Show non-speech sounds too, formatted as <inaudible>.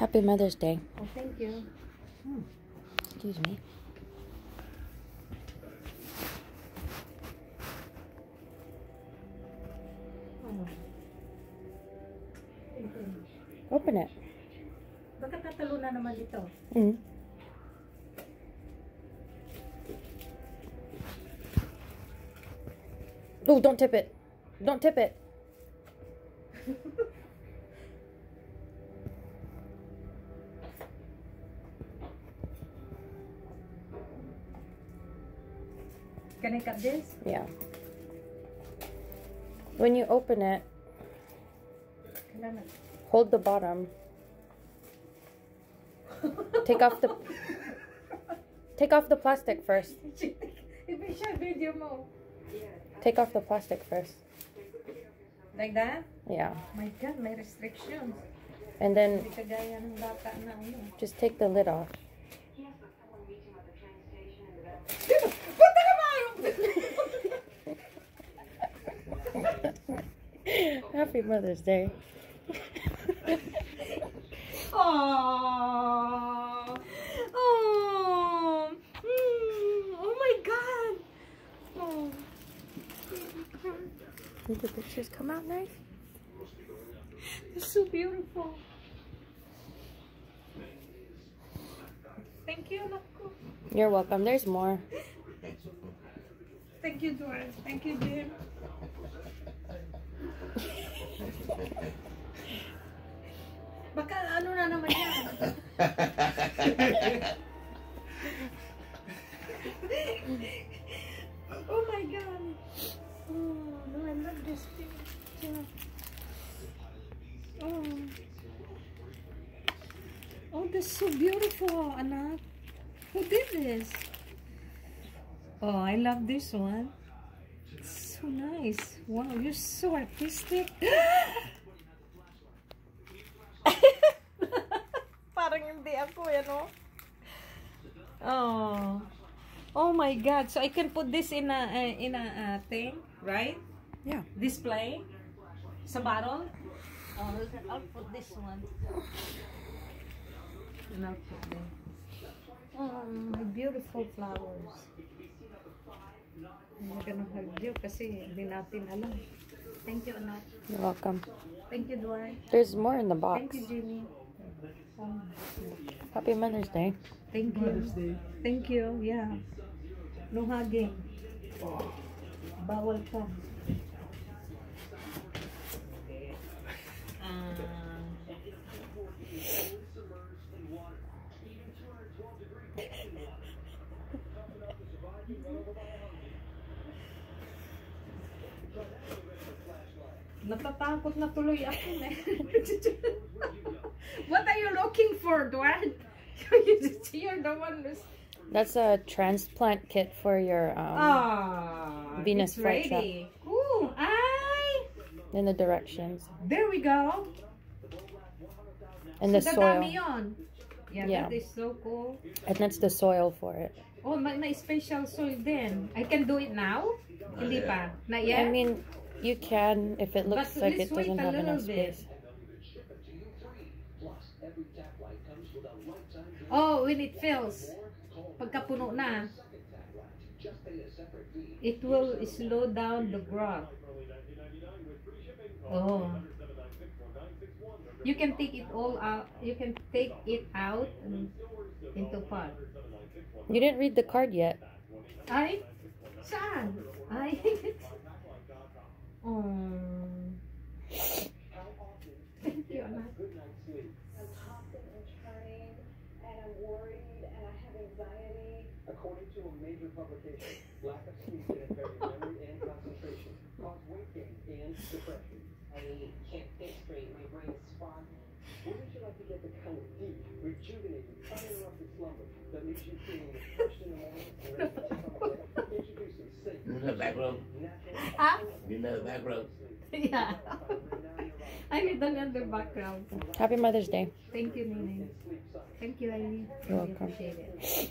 Happy Mother's Day. Oh, thank you. Excuse me. Oh. Open it. Baka tatalo na naman ito. Mm. Oh, don't tip it. Don't tip it. <laughs> Can I cut this? Yeah. When you open it, hold the bottom. Take off the <laughs> Take off the plastic first. I-share video mo. Take off the plastic first. Like that? Yeah. My God, my restrictions. And then Hindi kagaya ng bata na ano. just take the lid off. Happy Mother's Day. <laughs> Aww. Oh. Mm. Oh my God. Oh. Did the pictures come out nice? It's so beautiful. Thank you. You're welcome. There's more. Thank you, Doris. Thank you, Jim. <laughs> Baka ano na naman yan. <laughs> oh my God. Oh, no, I love this picture. Oh. Oh, this is so beautiful, anak. Who did this? Oh, I love this one. So nice. Wow, you're so artistic. <gasps> <laughs> Parang hindi ako, yan oh. Oh. Oh my God. So I can put this in a uh, in a uh, thing, right? Yeah. Display sa bottle. Oh, I'll put this one. And I'll put. Oh, my beautiful flowers. I'm not gonna hug you kasi hindi natin alam. Thank you, anak. You're welcome. Thank you, Dwight. There's more in the Thank box. you, Jimmy. Oh, Happy Mother's Day. thank you. Thank you, yeah. No hugging. Bawal ka. Natatakot na tuloy ako eh. <laughs> What are you looking for, Dwight? <laughs> You're the one who's... That's a transplant kit for your um Ah, Venus it's flytrap. ready. Ooh, ay! in the directions There we go. and the soil. dadami. Yeah, Yeah. that is so cool. And that's the soil for it. Oh, may, may special soil then. I can do it now? Hindi pa. Not yet? I mean, you can if it looks But like it doesn't a have enough bit. space. Oh, when it fills. Pagka puno na. It will slow down the growth. Oh. You can take it all out. You can take it out into part. You didn't read the card yet. Ay? Saan? Ay. <laughs> oh. Thank you. I'm tossing and turning, and I'm worried, and I have anxiety. According to a major publication, lack of sleep can your memory and concentration, cause weight gain and depression. I can't think straight, my brain is foggy. Wouldn't you like to get the of deep, rejuvenating, uninterrupted slumber that leaves you feeling refreshed in the morning take on the day? Introducing Safe, You know the back row? natural, Ah? You know the back row? Yeah. <laughs> I need another background. Happy Mother's Day. Thank you, Nene. Thank you, Eileen. You're I welcome.